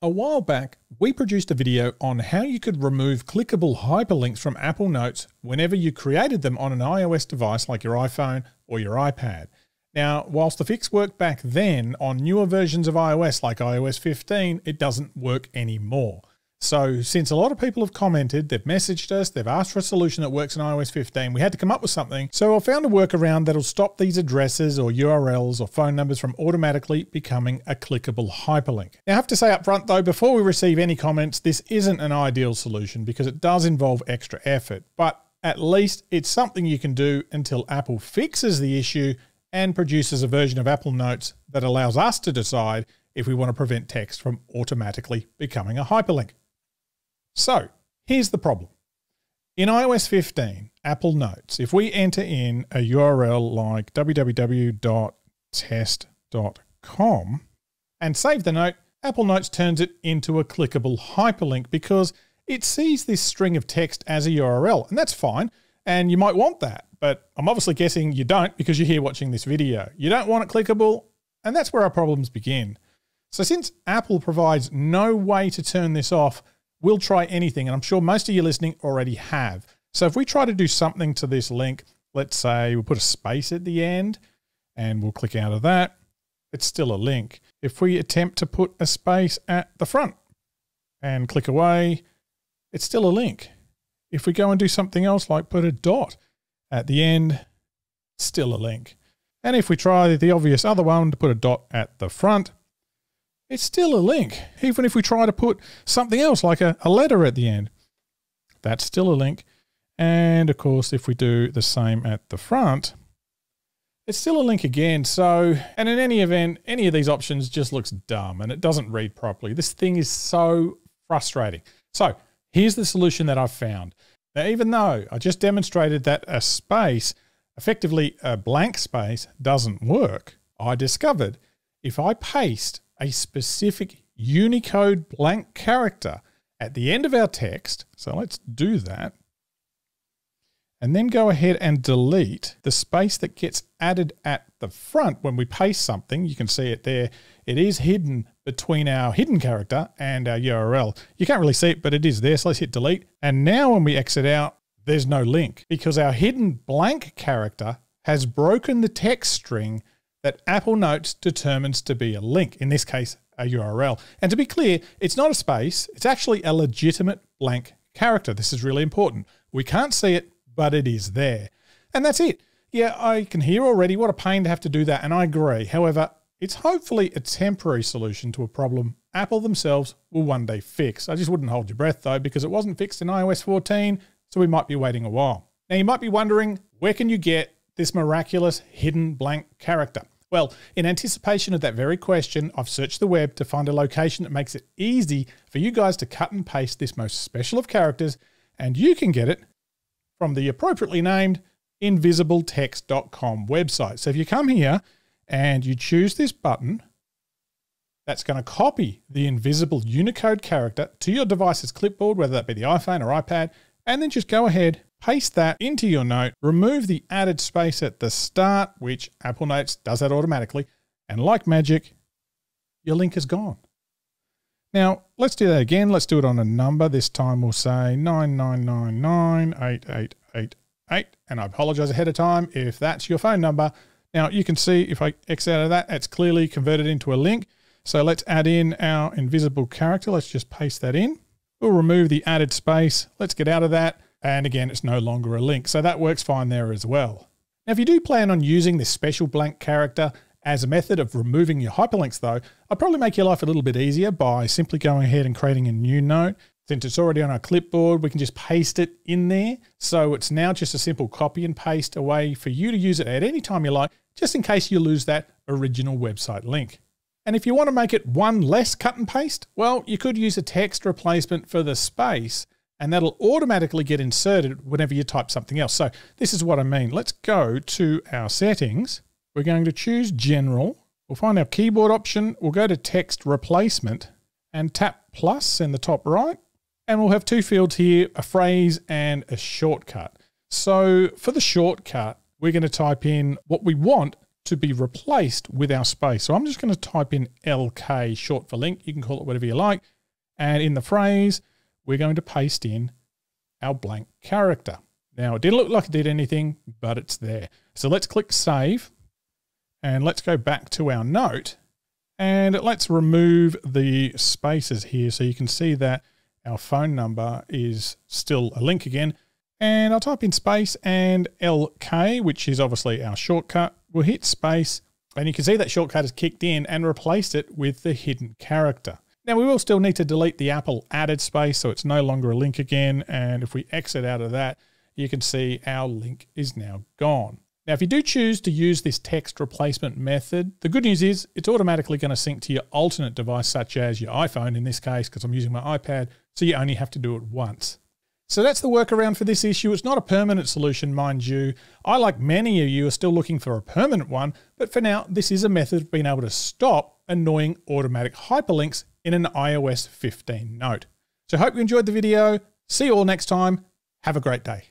A while back, we produced a video on how you could remove clickable hyperlinks from Apple Notes whenever you created them on an iOS device like your iPhone or your iPad. Now, whilst the fix worked back then on newer versions of iOS like iOS 15, it doesn't work anymore. So, since a lot of people have commented, they've messaged us, they've asked for a solution that works in iOS 15, we had to come up with something. So, I found a workaround that'll stop these addresses or URLs or phone numbers from automatically becoming a clickable hyperlink. Now, I have to say up front though, before we receive any comments, this isn't an ideal solution because it does involve extra effort, but at least it's something you can do until Apple fixes the issue and produces a version of Apple Notes that allows us to decide if we want to prevent text from automatically becoming a hyperlink. So here's the problem. In iOS 15, Apple Notes, if we enter in a URL like www.test.com and save the note, Apple Notes turns it into a clickable hyperlink because it sees this string of text as a URL, and that's fine. And you might want that, but I'm obviously guessing you don't because you're here watching this video. You don't want it clickable, and that's where our problems begin. So since Apple provides no way to turn this off, we'll try anything. And I'm sure most of you listening already have. So if we try to do something to this link, let's say we'll put a space at the end and we'll click out of that, it's still a link. If we attempt to put a space at the front and click away, it's still a link. If we go and do something else like put a dot at the end, still a link. And if we try the obvious other one to put a dot at the front, it's still a link, even if we try to put something else like a, a letter at the end. That's still a link. And of course, if we do the same at the front, it's still a link again. So, and in any event, any of these options just looks dumb and it doesn't read properly. This thing is so frustrating. So here's the solution that I've found. Now, even though I just demonstrated that a space, effectively a blank space, doesn't work, I discovered if I paste a specific Unicode blank character at the end of our text. So let's do that. And then go ahead and delete the space that gets added at the front when we paste something. You can see it there. It is hidden between our hidden character and our URL. You can't really see it, but it is there. So let's hit delete. And now when we exit out, there's no link because our hidden blank character has broken the text string that Apple Notes determines to be a link, in this case, a URL. And to be clear, it's not a space, it's actually a legitimate blank character. This is really important. We can't see it, but it is there. And that's it. Yeah, I can hear already what a pain to have to do that, and I agree. However, it's hopefully a temporary solution to a problem Apple themselves will one day fix. I just wouldn't hold your breath though, because it wasn't fixed in iOS 14, so we might be waiting a while. Now, you might be wondering where can you get this miraculous hidden blank character? Well, in anticipation of that very question, I've searched the web to find a location that makes it easy for you guys to cut and paste this most special of characters, and you can get it from the appropriately named invisibletext.com website. So if you come here and you choose this button, that's going to copy the invisible Unicode character to your device's clipboard, whether that be the iPhone or iPad, and then just go ahead Paste that into your note, remove the added space at the start, which Apple Notes does that automatically, and like magic, your link is gone. Now, let's do that again. Let's do it on a number. This time we'll say 99998888. And I apologize ahead of time if that's your phone number. Now, you can see if I X out of that, it's clearly converted into a link. So let's add in our invisible character. Let's just paste that in. We'll remove the added space. Let's get out of that. And again, it's no longer a link. So that works fine there as well. Now, if you do plan on using this special blank character as a method of removing your hyperlinks though, I'd probably make your life a little bit easier by simply going ahead and creating a new note. Since it's already on our clipboard, we can just paste it in there. So it's now just a simple copy and paste away for you to use it at any time you like, just in case you lose that original website link. And if you want to make it one less cut and paste, well, you could use a text replacement for the space and that'll automatically get inserted whenever you type something else. So this is what I mean. Let's go to our settings. We're going to choose general. We'll find our keyboard option. We'll go to text replacement and tap plus in the top right. And we'll have two fields here, a phrase and a shortcut. So for the shortcut, we're going to type in what we want to be replaced with our space. So I'm just going to type in LK, short for link. You can call it whatever you like. And in the phrase, we're going to paste in our blank character. Now, it didn't look like it did anything, but it's there. So let's click save and let's go back to our note and let's remove the spaces here so you can see that our phone number is still a link again. And I'll type in space and LK, which is obviously our shortcut. We'll hit space and you can see that shortcut has kicked in and replaced it with the hidden character. Now we will still need to delete the Apple added space so it's no longer a link again. And if we exit out of that, you can see our link is now gone. Now, if you do choose to use this text replacement method, the good news is it's automatically going to sync to your alternate device, such as your iPhone in this case, because I'm using my iPad, so you only have to do it once. So that's the workaround for this issue. It's not a permanent solution, mind you. I, like many of you, are still looking for a permanent one, but for now, this is a method of being able to stop annoying automatic hyperlinks in an iOS 15 note. So hope you enjoyed the video. See you all next time. Have a great day.